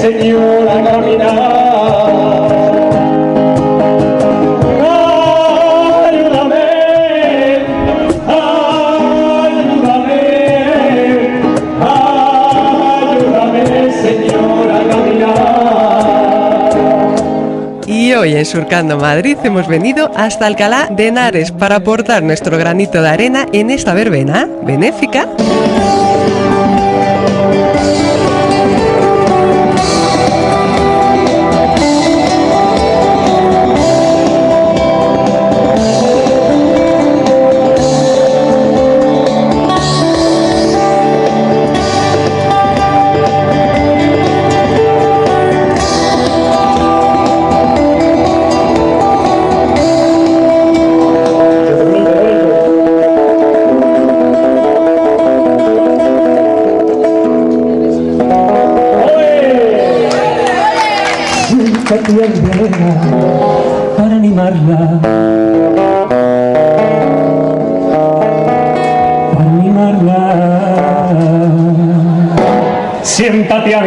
Señor a caminar. Ayúdame, ayúdame, ayúdame, Señor a caminar. Y hoy en Surcando Madrid hemos venido hasta Alcalá de Henares para aportar nuestro granito de arena en esta verbena benéfica. Para animarla. Para animarla. Siéntate a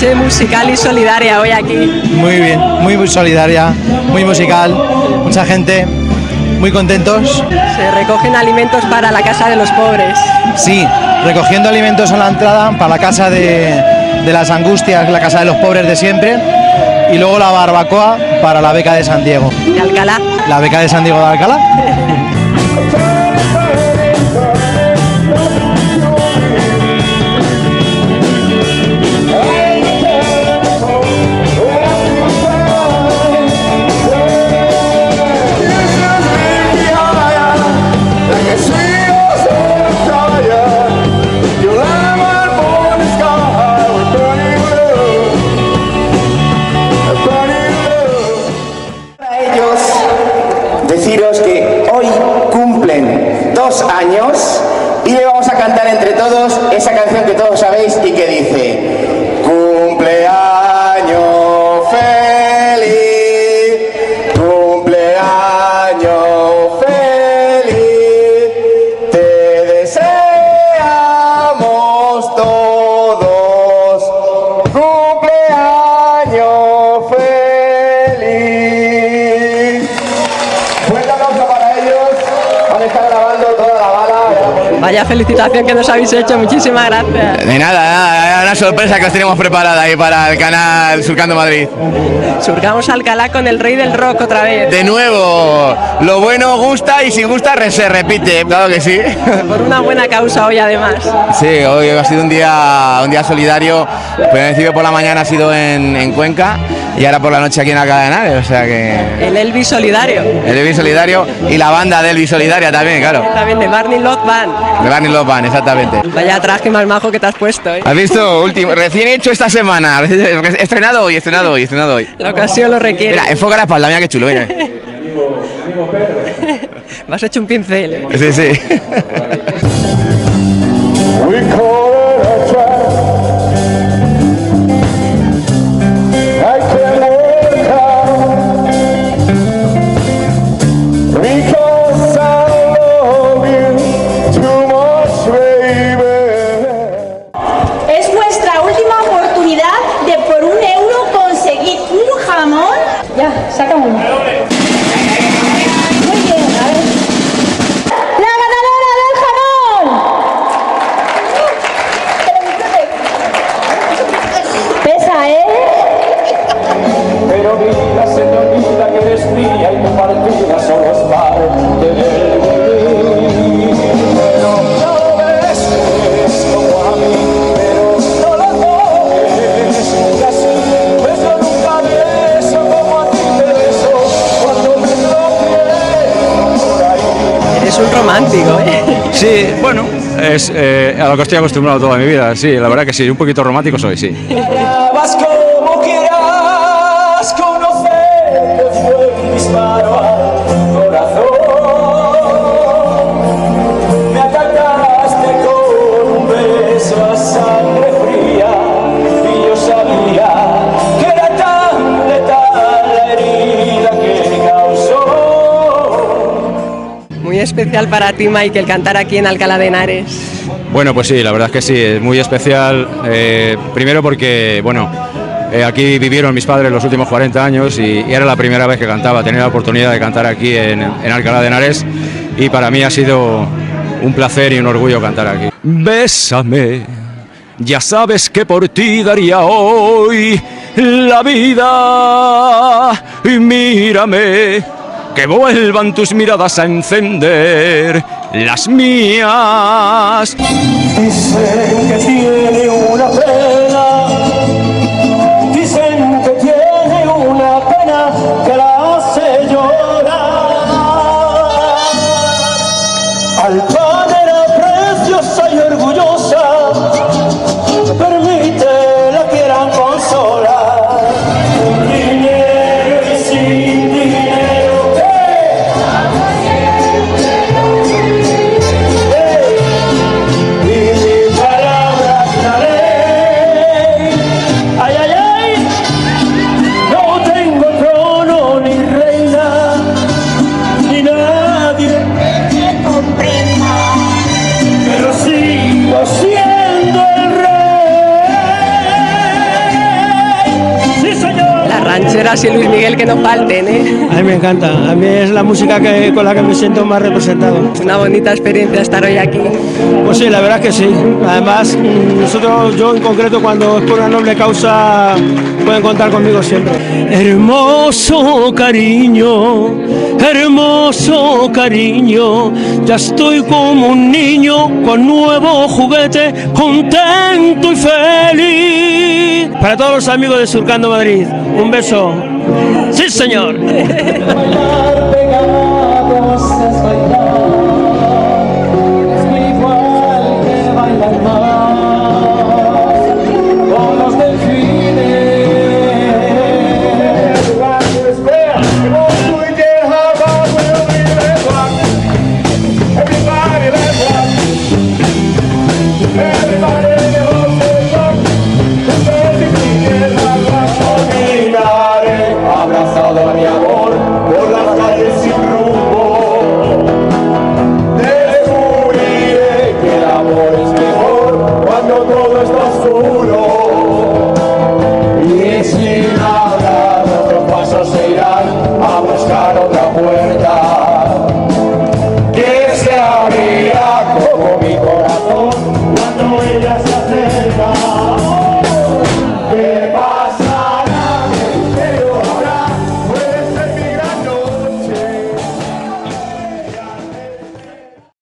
Noche musical y solidaria hoy aquí. Muy bien, muy, muy solidaria, muy musical, mucha gente, muy contentos. Se recogen alimentos para la casa de los pobres. Sí, recogiendo alimentos a la entrada para la casa de, de las angustias, la casa de los pobres de siempre. Y luego la barbacoa para la beca de San Diego. De Alcalá. La beca de San Diego de Alcalá. Vaya felicitación que nos habéis hecho, muchísimas gracias. De nada, nada, una sorpresa que os tenemos preparada ahí para el canal Surcando Madrid. Surcamos Alcalá con el rey del rock otra vez. De nuevo, lo bueno gusta y si gusta se repite, claro que sí. Por una buena causa hoy además. Sí, hoy ha sido un día, un día solidario. Pues en principio por la mañana ha sido en, en Cuenca y ahora por la noche aquí en de Henares, o sea que El Elvis Solidario. el Elvis Solidario y la banda de Elvis Solidaria también, claro. También de Barney Lot Band. De Barney Love Band, exactamente. Vaya traje más majo que te has puesto, ¿eh? ¿Has visto? Último, recién hecho esta semana. Estrenado hoy, estrenado hoy, estrenado hoy. La ocasión lo requiere. Mira, enfoca la espalda, mira qué chulo, mira. Me has hecho un pincel. ¿eh? Sí, sí. Romántico, ¿eh? Sí, bueno, es eh, a lo que estoy acostumbrado toda mi vida. Sí, la verdad que sí, un poquito romántico soy, sí. Vas como quieras conocer especial para ti, Michael, cantar aquí en Alcalá de Henares. Bueno, pues sí, la verdad es que sí, es muy especial. eh, primero porque, bueno, eh, aquí vivieron mis padres los últimos 40 años y, y era la primera vez que cantaba. Tenía la oportunidad de cantar aquí en, en Alcalá de Henares y para mí ha sido un placer y un orgullo cantar aquí. Bésame, ya sabes que por ti daría hoy la vida. Y mírame, que vuelvan tus miradas a encender las mías. Dicen que tiene una Las rancheras y Luis Miguel que no falten, ¿eh? A mí me encanta, a mí es la música que, con la que me siento más representado. Una bonita experiencia estar hoy aquí. Pues sí, la verdad que sí. Además, nosotros, yo en concreto, cuando es por una noble causa, pueden contar conmigo siempre. Hermoso cariño, hermoso cariño, ya estoy como un niño con nuevo juguete, contento y feliz. Para todos los amigos de Surcando Madrid, un beso. Sí, señor.